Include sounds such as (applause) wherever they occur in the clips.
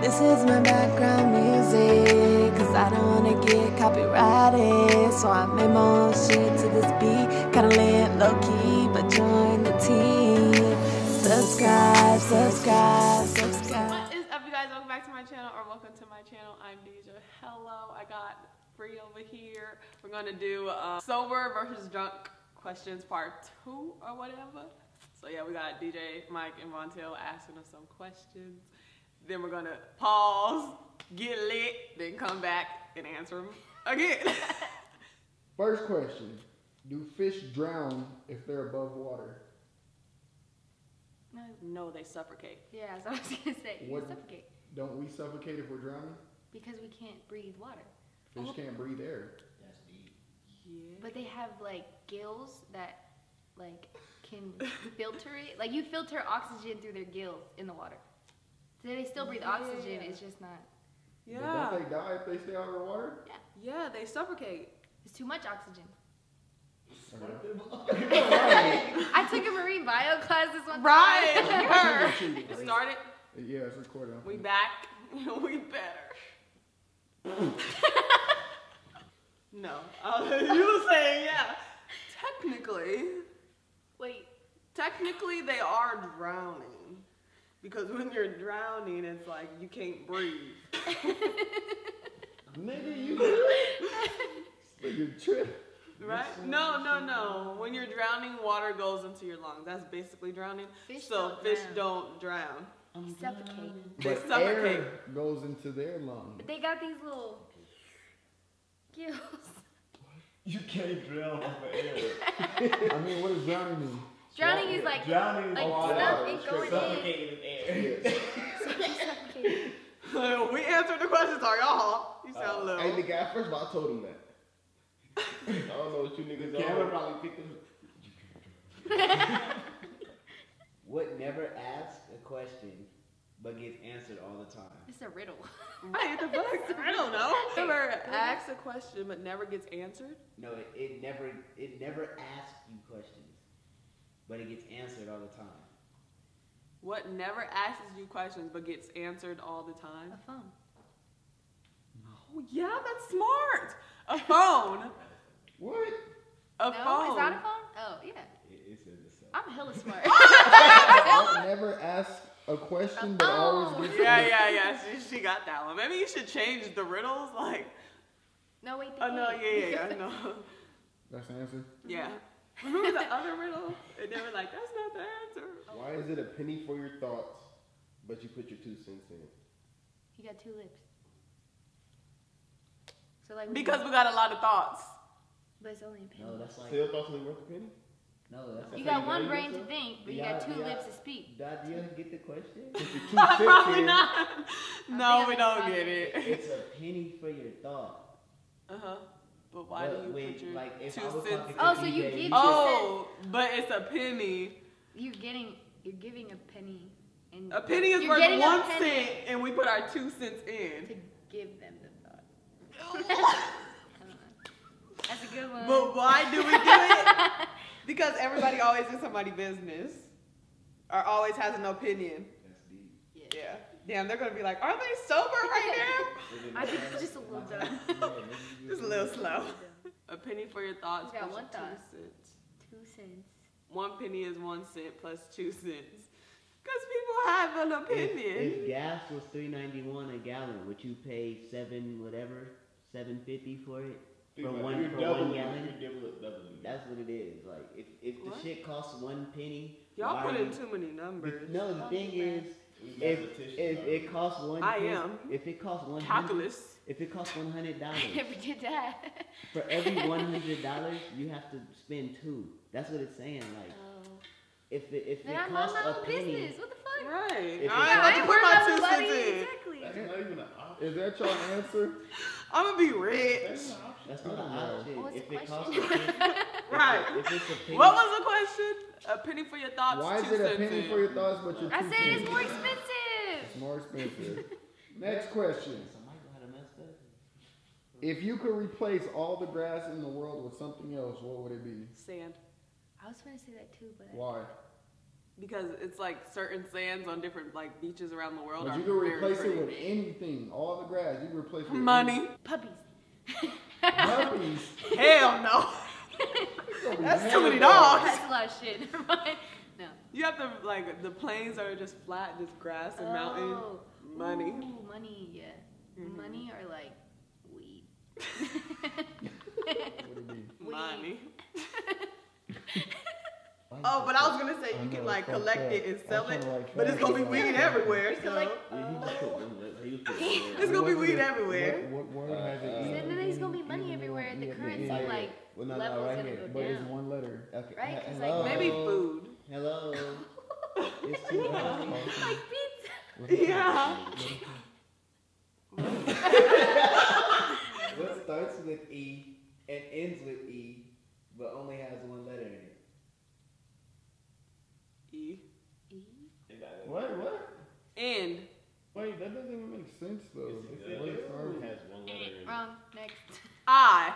This is my background music, cause I don't wanna get copyrighted. So I made my shit to this beat. Kinda lit low key, but join the team. Subscribe, subscribe, subscribe. What is up, you guys? Welcome back to my channel, or welcome to my channel. I'm DeJha. Hello, I got free over here. We're gonna do uh, sober versus drunk questions part two or whatever. So yeah, we got DJ, Mike, and Montel asking us some questions. Then we're gonna pause, get lit, then come back and answer them again. (laughs) First question: Do fish drown if they're above water? No. no, they suffocate. Yeah, that's what I was gonna say. You What- suffocate Don't we suffocate if we're drowning? because we can't breathe water. Fish can't breathe air. That's deep. Yeah. But they have like gills that like can (laughs) filter it. Like you filter oxygen through their gills in the water. So they still breathe oxygen. Yeah. it's just not. But Yeah. don't they die if they stay underwater? Yeah, Yeah, they suffocate. It's too much oxygen. (laughs) I took a marine bio class this one Right. time. Her. (laughs) It started. yeah, it's recording. We back. (laughs) we better. no. Uh, you were saying, yeah. Technically, Wait. technically they are drowning. Because when you're drowning, it's like you can't breathe. (laughs) Nigga, you. (laughs) Nigga, trip. Right? No, no, no. When you're drowning, water goes into your lungs. That's basically drowning. Fish so don't fish drown. don't drown. Suffocate. They But suffocate. air goes into their lungs. But they got these little gills. You can't drown off of air. (laughs) I mean, what does drowning mean? Drowning is like Drowning like water. stuff Water, going in. Suffocating in air. Suffocating. (laughs) we answered the questions, are y'all? You sound Uh, low. Hey, nigga, at first of all, I told him that. I don't know what you niggas The camera on. probably picked up. (laughs) What never asks a question but gets answered all the time? It's a riddle. (laughs) Right, the fuck? I don't know. Never asks a question but never gets answered. No, it, it never it never asks you questions, but it gets answered all the time. What never asks you questions but gets answered all the time? A phone. Oh yeah, that's smart. A phone. What? A no, phone. is that a phone? Oh yeah. It, it says itself. I'm hella smart. (laughs) What never ask a question but Oh. always gets Yeah, yeah, yeah. She, she got that one. Maybe you should change the riddles. Like, no wait. Oh no, yeah, yeah, yeah, I know. That's the answer. Yeah. Uh-huh. Remember the other riddle? And they were like, that's not the answer. Why is it a penny for your thoughts, but you put your two cents in? You got two lips. So like. Because we got a lot of thoughts. But it's only a penny. No, that's like Still thoughts only worth a penny? no, that's you got one value brain to think, but you got two yeah. lips to speak. Dad, do you get the question? Put your (laughs) two Probably in. not. No, we don't fine. get it. it's a penny for your thought. Uh huh. But why But do you when, put your like, if two I cents? talking Oh, so you DJ, give two Oh, but it's a penny. You're getting. You're giving a penny. And A penny is worth getting a one penny cent, and we put our two cents in To give them the thought. I don't know. That's a good one. But why do we do it? (laughs) Because everybody always in somebody's business, or always has an opinion. Yeah. Yeah. Damn, they're gonna be like, are they sober right (laughs) now? I think it's just a little dumb. (laughs) Just a little slow. (laughs) A penny for your thoughts. You got plus one your thought. Two cents. Two cents. One penny is one cent plus two cents. Because people have an opinion. if gas was three ninety one a gallon, would you pay seven whatever seven fifty for it for about one for doubling one it. gallon? You're doubling it, doubling it. That's what it is. Like if if the shit costs one penny, Y'all put in too many the- numbers. no, the Oh, thing yeah. is, if if it costs one, I penny- am. If it costs one hundred, Calculus. If it costs one hundred I (laughs) dollars never did that. for every (laughs) one hundred dollars, you have to spend two. That's what it's saying. Like Oh. if it if Then it I'm on costs my a penny, business. What the fuck? Right. If I it- ain't about to put my two cents in. Exactly. That's not even an option. Is that your answer? I'm gonna be rich. That's an that's not an oh, option. What was If the it costs a question? (laughs) penny, Right. if it's penny, What was the question? A penny for your thoughts. Why is it a penny in. for your thoughts but your two I said cents? it's more expensive. It's more expensive. Next question. Somebody know how to mess up. If you could replace all the grass in the world with something else, what would it be? Sand. I was gonna say that too, but Why? because it's like certain sands on different like beaches around the world But are you can replace pretty. it with anything. All the grass. You can replace it with money. Puppies. anything. Puppies. (laughs) Hell no. It's gonna be That's too many dogs. dogs. That's a lot of shit. (laughs) Never mind. No. You have to like the plains are just flat, just grass and mountain. Oh. Money. Ooh, money, yeah. Mhm. Money or like weed. What do you mean? Money. Oh, but I was gonna say you can like collect it and sell it, trying to, like, but it's gonna be weed everywhere. So Collect- Yeah, he just put one letter. He was putting one letter. it's gonna be weed everywhere. What, what word has it? E? Then there's gonna be money everywhere. The currency, like, Well, no, no, level's right gonna here. go But it's down. one letter. Okay. Right? 'Cause, Hello. like, Maybe food. Hello. (laughs) it's too. Like pizza. What is it? Yeah. What starts with E and ends with E, but only has one letter in it? E. E. What? What? And Wait, that doesn't even make sense though. It's- What it is started? has one letter in it. Wrong. Next. I.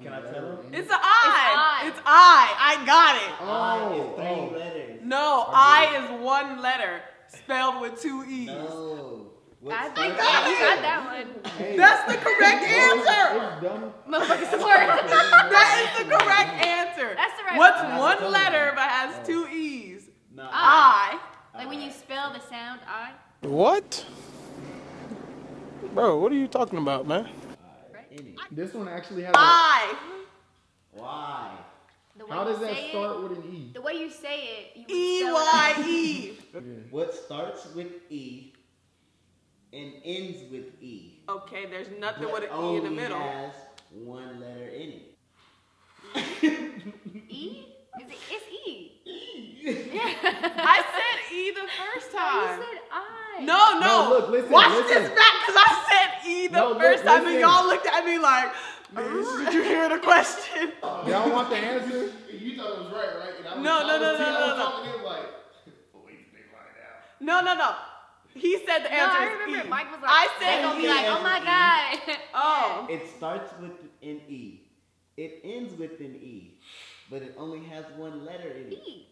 Can I letter tell him? in it? It's a I. I. It's I. I got it. Oh, I is Oh, three oh. letters. No, I is one letter spelled with two E's. No. What I think with got I it. got that one. Hey, That's the correct it's- answer. It's. Motherfucker (laughs) smart. That is the correct answer. That's the right What's one. one letter but has two E's? No. I. Like when you spell the sound I, What? Bro, what are you talking about, man? Uh, right? This one actually has. A, I. Why? How does that start it, with an E? the way you say it, you would E spell Y it. E. (laughs) Yeah. What starts with E and ends with E? Okay, there's nothing but with an E in the only middle. has one letter in it. (laughs) E? Is it? It's (laughs) I said E the first time. You time. said I. No, no. No, look, listen, Watch listen. this back because I said E the No, look, first time listen. and y'all looked at me like, uh-huh. bitch, did you hear the question? (laughs) Y'all want the answer? You thought it was right, right? And I was, No, I no, was, no, I no, no, no. talking to him like, oh, wait, think right No, no, no. He said the No, answer I is remember E. Mike was like, I said gonna be E. like, oh my god. Oh. (laughs) It starts with an E. It ends with an E, but it only has one letter in it. E.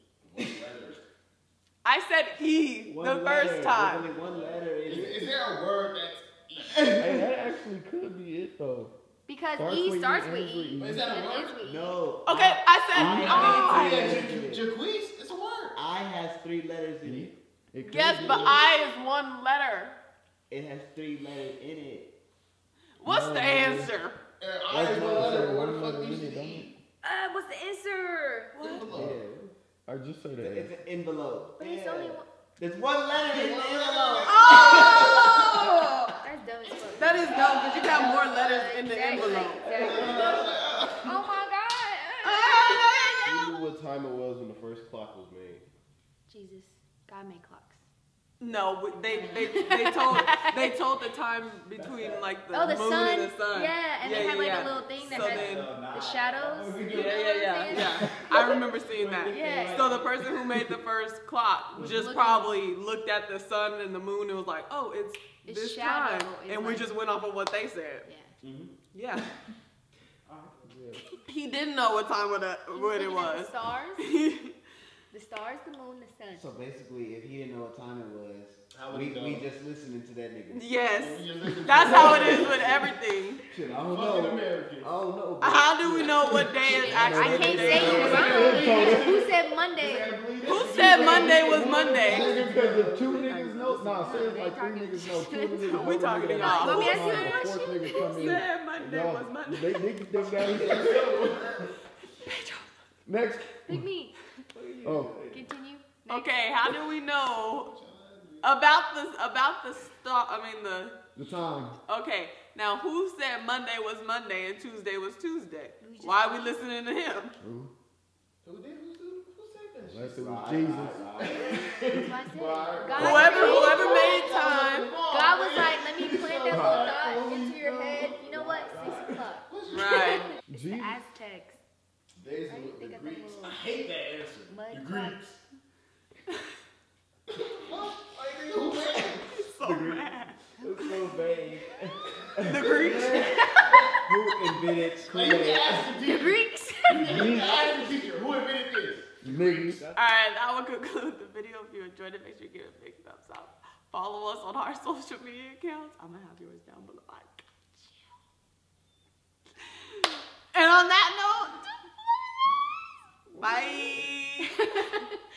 I said E One the letter. first time. There's only one letter in Is, there a word that's hey, that actually could be it though. Because Starts E with E, starts with ends with E. E. Is that a word? E. No. Okay, I said I- I. Oh, yeah, letters J- in it. J- Jaquise? It's a word. I has three letters in mm-hmm. it. It Yes, be but. I is one letter. It has three letters in it. What's No, the no, answer? Uh, I is That's one not letter. saying What the fuck letter used in it, E? Uh, what's the answer? Envelope. Yeah. Or just said It's that. it's an envelope. But it's Yeah. only one. There's one letter in the envelope. Oh! (laughs) That's dumb as fuck. that is dumb because you got more letters in the envelope. oh my Who god. (laughs) knew what time it was when the first clock was made? Jesus, God made clocks. No, they they they told they told the time between like the, Oh, the moon sun. and the sun. Yeah, and they had like yeah. a little thing that So had then- the shadows. You Yeah, know yeah, yeah, yeah. I remember seeing that. Yeah. So the person who made the first clock just looking- probably looked at the sun and the moon and was like, "Oh, it's, It's this shadow time," is and we just went off of what they said. Yeah. Yeah. (laughs) he didn't know what time of the, what it was. Stars, (laughs) the stars, the moon, the sun. So basically, if he didn't know what time it was, we, we just listening to that nigga. yes, You just listen to that's how it is with everything. Shit, I don't know. Americans. I don't know. How do we know what day is actually I can't say day? it Who said Monday? Who said Monday was Monday? Because the two niggas know, nah, say it's like three niggas know, two niggas know. We talking to nigga y'all. Let me ask you a the fourth Who said Monday was Monday? They, they, they got it. Next. Pick me. Oh, Continue. Okay, how do we know about the about the star? I mean the. the time. Okay, now who said Monday was Monday and Tuesday was Tuesday? Why are we listening to him? Who? Who did? Who, who, who said that? Unless it was Jesus. right, right. That's what I said. God Whoever whoever made time. God was like, let me plant that little thought into your head. You know what? Six o'clock. Right. It's Jesus. the Aztecs. Days Why with the Greeks. little hate that answer. mud The clock? Greeks. (laughs) Like, who made it? So mad. It's so vague. (laughs) The Greeks. (laughs) Who invented Like, Kool-Aid? can ask the The. Greeks. You can ask the teacher. Who invented this? Niggas. All right, that will conclude the video. video. If you enjoyed it, make sure you give it a big thumbs up. Follow us on our social media accounts. I'm gonna have yours down below. I got you. And on that note, bye. (laughs)